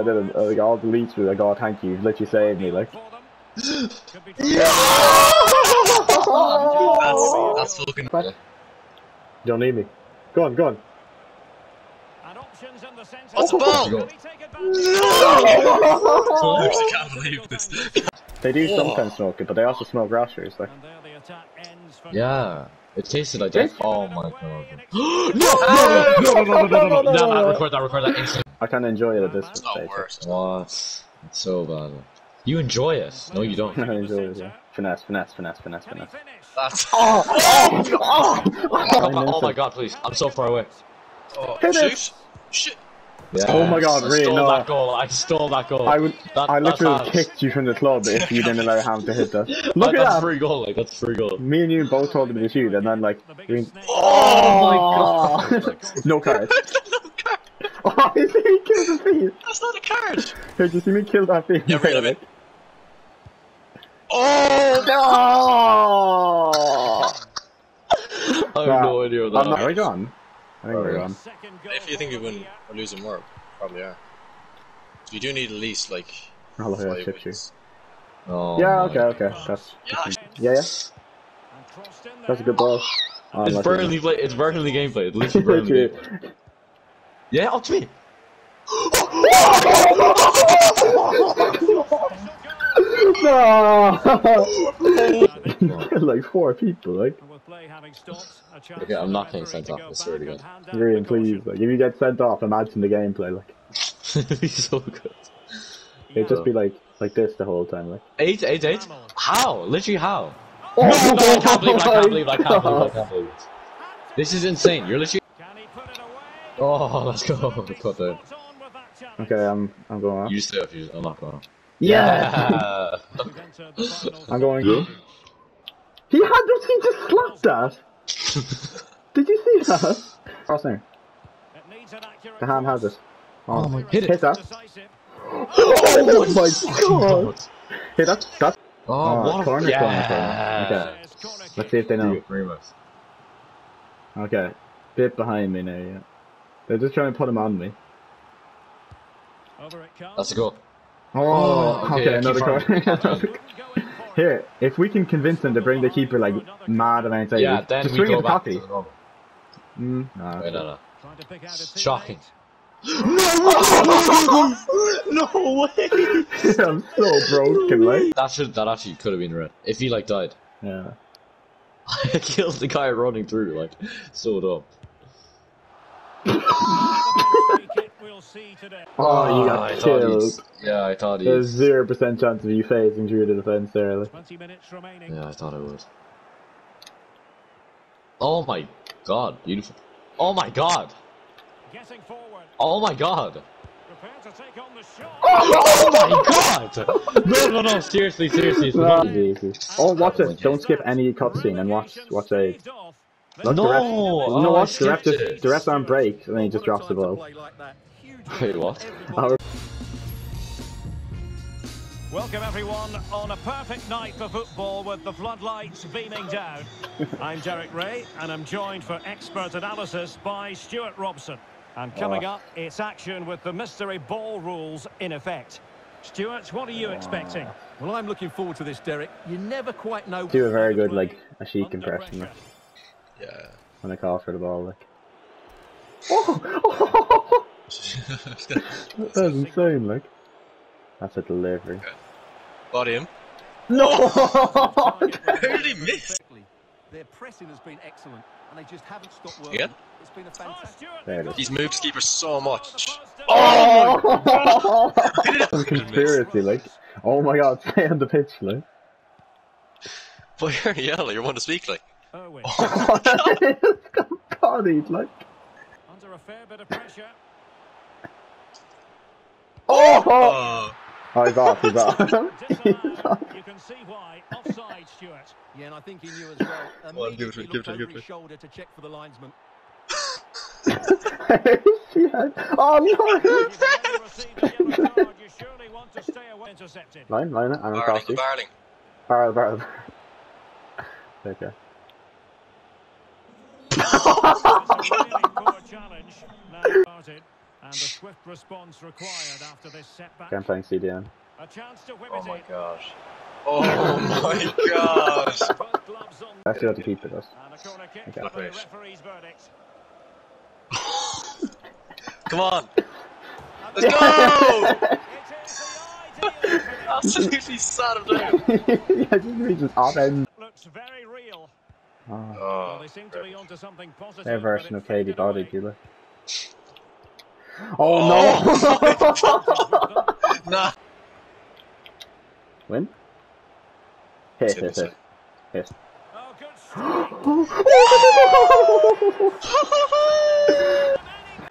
I did it, uh, like all the leads through, like, oh, thank you, literally saved me, like. That's fucking. What? You don't need me. Go on, go on. What's the ball? Go. I can't believe this. They do Whoa. sometimes smoke it, but they also smoke rashers, like. Yeah. It tasted like that. Oh my god. no, no, no, no, no, no, no, no, no, no, record that, record that instantly. I kind of enjoy it at this It's not stage. worse. What? It's so bad. You enjoy it. No, you don't. I enjoy it, yeah. Finesse, finesse, finesse, finesse, finesse. That's. Oh, oh, I'm my, oh my oh god, please. I'm so far away. Oh, Hit it. Shit! Yeah. Oh my God, I stole no. that goal. I stole that goal. I would, That- I literally hard. kicked you from the club if you didn't allow Ham to hit that. Like, Look that's at free goal. Like that's free goal. Me and you both told him to shoot, and then like, we... Oh my oh! god. no card. No card! You see me kill the field. That's not a card! Here, did you see me kill that field? Yeah, rid of it. Oh no! I have no idea what I'm not, is. are we gone? I think we're gone. If you think we win or losing more, probably are. You do need at least like yeah, five chip shoot. Oh Yeah, my okay, God. okay. That's Yeah, yeah, yeah. That's a good ball. Oh, It's I'm not Burnley play. It's Burnley gameplay. It's literally Burnley Literally. gameplay. Yeah, up to me. No! like four people, like. Okay, I'm not getting sent off, I swear to God. Really, please. Like, if you get sent off, imagine the gameplay. Like, He's so good. it'd just be like like this the whole time. Like, Eight, eight, eight. How? Literally how? oh, No, no, I can't believe. I can't believe. I can't believe. I can't believe. it. This is insane. You're literally. Oh, let's go. Cut that. Okay, I'm I'm going on. You stay up. You. I'm not going. Yeah, I'm going. Yeah. He had this. He just slapped that. Did you see that? Crossing. The hand has it. Oh my- hit it. Hit that. Oh my god! Hit that. That. Oh, Oh, what corner, corner, yeah. corner. Let's see if they know. Very much. Okay, bit behind me now. Yeah, they're just trying to put him on me. That's a goal. Oh, Oh, okay, okay, another keep corner. firing. Here, if we can convince them to bring the keeper like mad amounts out, Yeah, then just we swing go it back cocky. to the normal. Mm, nah. Wait, no, no. Shocking. no way! I'm so broken, like. That should. That actually could have been red. If he like died. Yeah. I killed the guy running through. Like, so dumb. Oh, you got ah, I killed. Yeah, I thought he. There's zero percent chance of you phasing through the defense there. Like. Yeah, I thought I would. Oh my god, beautiful. Oh my god. Oh my god. Oh my god! No, no, no, seriously, seriously. it's not- easy, easy. Oh, watch it! Don't skip any cutscene and watch watch a. Look, the ref, No! no, Oh, I watch the ref. skipped Just, it. the ref's on break and then he just drops the ball. Wait, what? Oh, Welcome everyone on a perfect night for football with the floodlights beaming down. I'm Derek Ray and I'm joined for expert analysis by Stuart Robson. And ah. coming Oh. up, it's action with the mystery ball rules in effect. Stuart, what are you ah. expecting? Well, I'm looking forward to this, Derek. You never quite know. do a very good like a chic impression like, Yeah. when I call for the ball. Like. Oh, oh! that's insane! Like. That's a delivery. Body him. No! How did he miss? Their pressing has been excellent, and they just haven't stopped working. Again? It's been a Oh, fantastic. Stuart, There it is. He's moved keeper so much. Oh! oh Some conspiracy, like. Oh my god, stay on the pitch, like. But you're yellow, you're one to speak like. Owen, it's oh, got bodied, like. under a fair bit of pressure. Oh! Oh, Oh, he's off, he's off. Disallowed. you can see why. Offside, Stuart. Yeah, and I think he knew as well. Well, give it to Immediately me, give it to me, give over it his shoulder to check for the linesman. Oh no! You've already received a yellow card. You surely want to stay away. Intercepted. Line, line it, I'm Barling, across you. Barling. Barrel, barrel. Okay. It's a really poor challenge. Now started. And a swift response required after this setback. I'm playing CDM. A chance to whip Oh it my in. gosh. Oh my gosh. Both gloves on. Have to keep it. Us. And a corner kick Okay. for the Great. referee's verdict. Come on. Let's go! It is the ideal finish. Absolutely sat him down. yeah, just reaches off end. Looks very real. Oh, Well, Oh, they seem to be onto something positive. their version of Katie faded Body, away. Gila. Oh, oh, no! Nah. Win? Hit, Tip hit, is hit. Hit. Oh, good strike.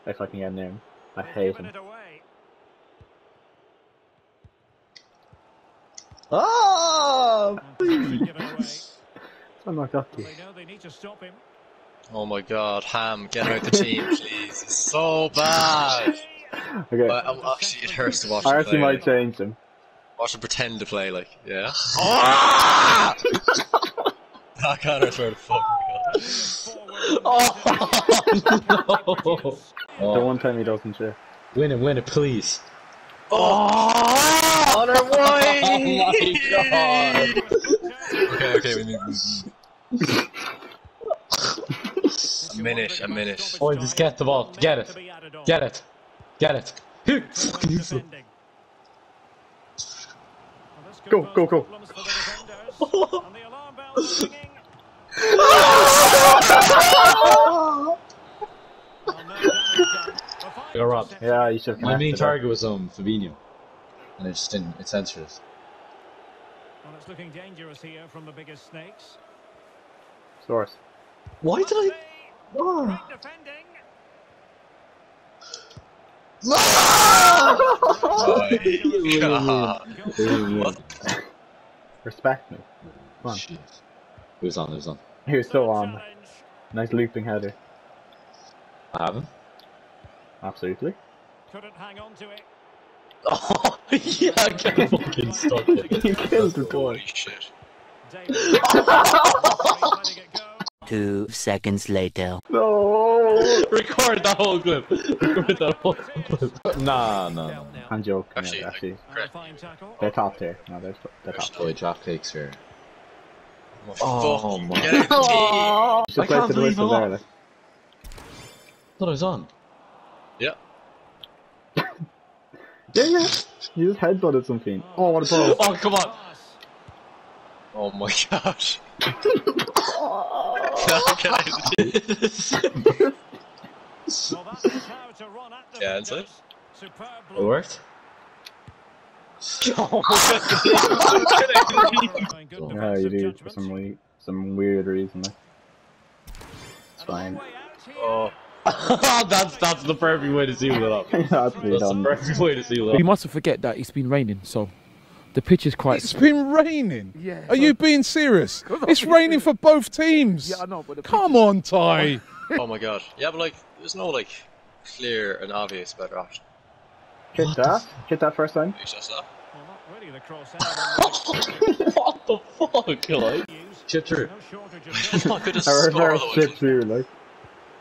if I can get near him. I hate him. Oh! And given away. I'm not lucky. They know they need to stop him. Oh my god, Ham, get out the team, please. It's so bad. Okay. But I'm actually, it hurts to watch I actually play. might Like. change him. Watch him pretend to play, like, yeah. I can't I swear to fucking god. Oh, The oh. one time he doesn't shit. Win it, win it, please. Oh! Honor Oh my god. Okay, okay, we need. A minute, a minute. Oh, just get the ball. Get it. Get it. Get it. Fucking useless. Go, go, go. You're robbed. Yeah, you should have My main connected it. target was um Fabinho, and it just didn't. It censored it. Well, it's looking dangerous here from the biggest snakes. Source. Why did I? Oh. Great defending. Oh my god. Respect me. Come on. Shit. It was on. It was on. He was still on. Nice looping header. I have him. Absolutely. Couldn't hang on to it. Oh yeah, I got fucking stuck it. he killed the boy. Holy shit. David. letting it go. Two seconds later. No! Record that whole clip. Record that whole clip. Nah, nah. nah. I'm joking. Actually, yeah, actually. And a Correct. fine tackle. They're top tier. No, they're, they're top tier. Drop kicks here. Oh, Oh my Get out the You should I can't to the believe whistle I'm there. off. Like. Thought I was on. Yeah. Yeah, yeah. You just headbutted something. Oh, what a ball. Oh come on. Pass. Oh my gosh. Get out the team. Well, that is how to run at the Yeah, inside. defenders. It block. worked. Showing good Yeah, you defensive do for some we- some weird reason. It's oh. And a long fine. way out here. Oh. that's that's the perfect way to seal it up. That's That's the perfect way to seal it up. You mustn't forget that it's been raining, so the pitch is quite. It's been raining. Yeah, Are you being serious? It's raining for both teams. Yeah, I know, but the Come on, Ty. Oh my god. Yeah, but like, there's no like clear and obvious better option. Hit that. Hit that first time. It's just that. Well, not really the cross what the fuck, like? Chip through. No shortage of Not good to A score reverse though. chip through, like.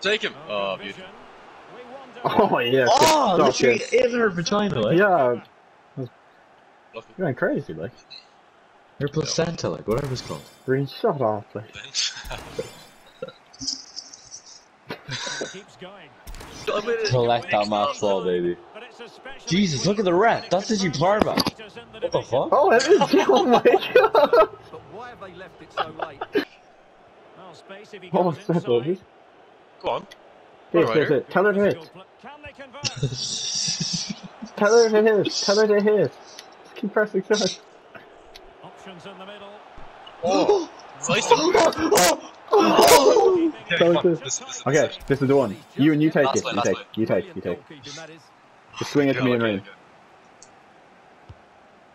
Take him. Oh, good beautiful. vision. We wonder- Oh, yeah. Oh, literally in her vagina, like. Yeah, Lucky. you're going crazy, like. Your placenta, like whatever it's called. Green, shut off, like. Keeps going. Collect that match ball, baby. But it's a special Jesus, look at the ref. That's what you part about. meters in What the fuck? Oh, it is. Oh my god. But why have they left it so late? Well, space if he Oh, goes step inside. over. Go on. hit, Alright. hit. Tell her to hit. Can they convert? Tell her to hit. Tell her to hit. Just keep pressing start. Options in the middle. Oh. Sliced him. Tell her to. This, this, Okay, this. this is the one. You and you take it. line, You take. You take. You take. Brilliant goalkeeping. Just swing it to me and rain.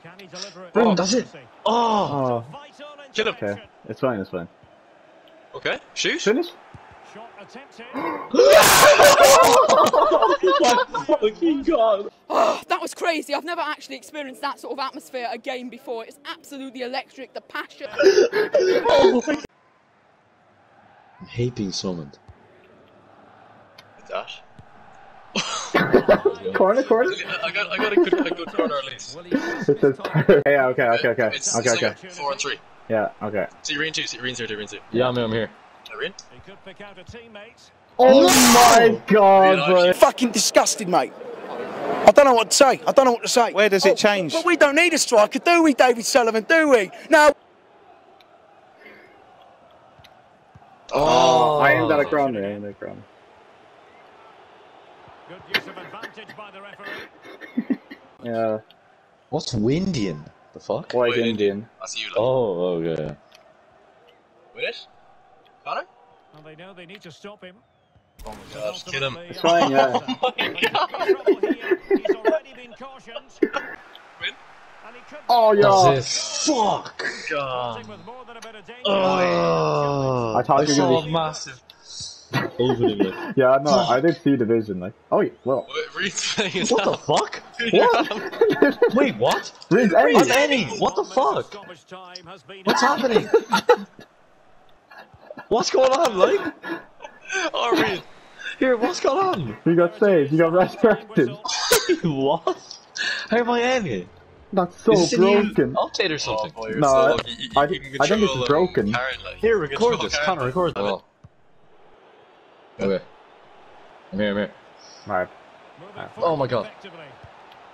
Can he deliver it? Oh, that's it. Oh, Oh, oh. Vital him. okay. It's fine. It's fine. Okay, shoot. Finish. Shot attempted. my fucking god. Oh, that was crazy. I've never actually experienced that sort of atmosphere at a game before. It's absolutely electric. The passion. I hate being summoned. Like that. corner, corner. I got, I got a good, a good corner at least. It says yeah, okay, okay, okay, It's, okay, it's okay. like four and three. Yeah, okay. See, Reen two, see, Reen's here, too, Reen's here. Yeah, I'm, I'm here. Uh, Reen? He could pick out a teammate. Oh my god, bro. Fucking disgusting, mate. I don't know what to say. I don't know what to say. Where does it change? But we don't need a striker, do we, David Sullivan? Do we? No. Oh, I aimed at a ground there, I aimed at a ground. Good use of advantage by the referee. Yeah, What's Windian? The fuck? white White Indian. I see you, like. Oh, okay. Win it? Conor? And they know they need to stop him. Oh my god, kill him. Uh, it's fine, yeah. Oh He's already been cautioned. Win? And he could Oh, yeah. Fuck! God. with more than a bit of danger. Oh, I thought I you were gonna a be. massive opening. Like, Yeah, no, I did see the vision. Like, oh, yeah, well. Wait, Reen's playing his what the fuck? What? Wait, what? Reed's What's Eddie. Eddie? What the fuck? Stoppage time has been What's happening? What's going on, like? Oh, Reen. Here, what's going on? You got saved. You got resurrected. what? How am I in it? That's so Is this a new broken. update or Oh, something? boy, you're No, so I- lucky. You, you, I- you I think it's broken. Karen, like. Here, You can record control this. Karen, Conor, record this. Oh. Okay. I'm here, I'm here. Alright. moving Oh my God. effectively.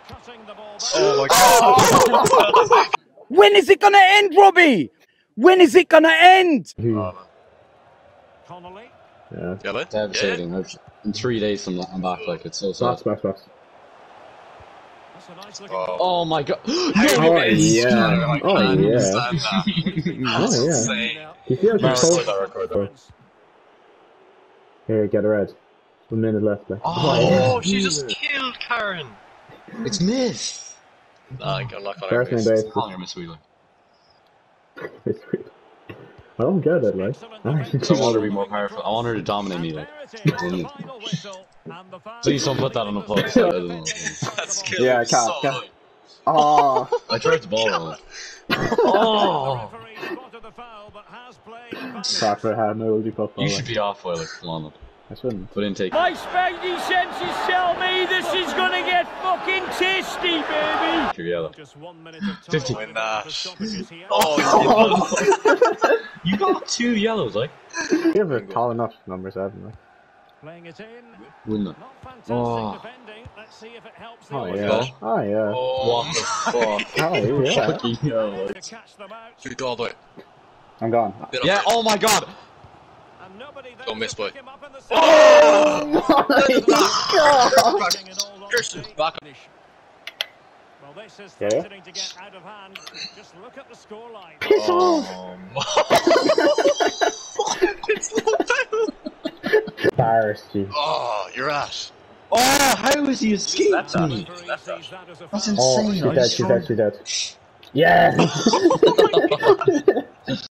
Cutting the ball back. Oh my oh. god. When is it going to end, Robbie? When is it going to end? Oh, Connolly. Yeah. Yellow? Devastating. I've- In three days from I'm back, like, it's so sad. Nice Oh. Oh my god. Oh, yeah. I Oh, can't yeah. that. Oh, yeah. insane. You see how No, she's record told? that, record. Here, get a red. One minute left. Like. Oh, oh, oh, she just killed Karen. It's Miss. Nah, I'm not gonna First name miss. base. Her Miss Wheeler. It's weird. I don't get it, like. I I want her to be more powerful. I want her to dominate me, like. Please don't put that on the post. I don't. That's killing Yeah, me cat, so cat. much. Oh, I tried the ball on it. Oh! crap for a hand, no, be football. You should be off, Wheeler. Come on, I shouldn't. put intake. My spidey senses tell me this is gonna get fucking tasty, baby. You're. Just one minute of time. 50. Win that. Uh, the stoppages here. Oh, You got two yellows, like. You have a tall enough number seven, like. Playing it in. Win them. Not Oh. defending. Let's see if it helps Oh, Oilers yeah. gosh. Oh, yeah. oh. What the fuck? Oh, yeah. Fucking hell, to like. catch them out. Should go all the way. I'm gone. Yeah, oh my god! And nobody there Don't miss, boy. pick him up in the Oh my god! centre. In all Christian, honesty. back. Well, this is Yeah. threatening to get out of hand. Just look at the scoreline. it's oh, not down. Embarrassed you. Oh, you're at. Oh, how is he escaped Left hand. me? Referee Left sees that as a That's foul. Oh, she's dead, she's dead, she's dead. Oh yes!